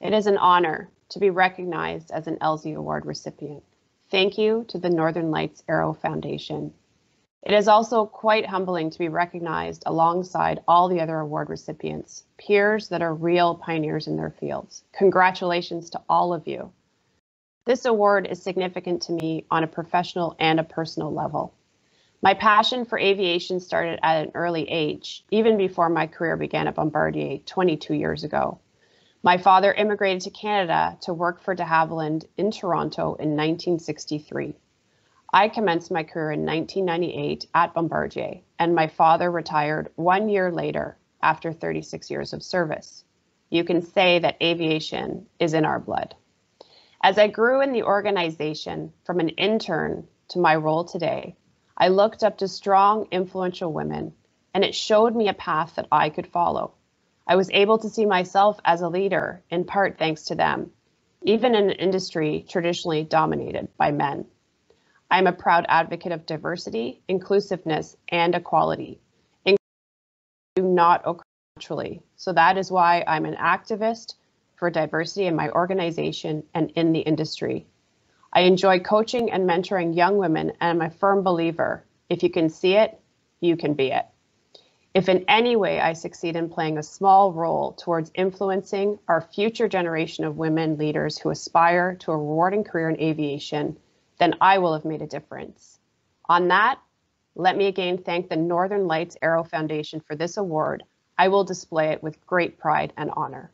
It is an honor to be recognized as an Elsie Award recipient. Thank you to the Northern Lights Aero Foundation. It is also quite humbling to be recognized alongside all the other award recipients, peers that are real pioneers in their fields. Congratulations to all of you. This award is significant to me on a professional and a personal level. My passion for aviation started at an early age, even before my career began at Bombardier 22 years ago. My father immigrated to Canada to work for de Havilland in Toronto in 1963. I commenced my career in 1998 at Bombardier, and my father retired one year later after 36 years of service. You can say that aviation is in our blood. As I grew in the organization from an intern to my role today, I looked up to strong, influential women, and it showed me a path that I could follow. I was able to see myself as a leader, in part thanks to them, even in an industry traditionally dominated by men. I'm a proud advocate of diversity, inclusiveness, and equality. Do not occur naturally. So that is why I'm an activist for diversity in my organization and in the industry. I enjoy coaching and mentoring young women, and I'm a firm believer if you can see it, you can be it. If in any way I succeed in playing a small role towards influencing our future generation of women leaders who aspire to a rewarding career in aviation, then I will have made a difference. On that, let me again thank the Northern Lights Aero Foundation for this award. I will display it with great pride and honor.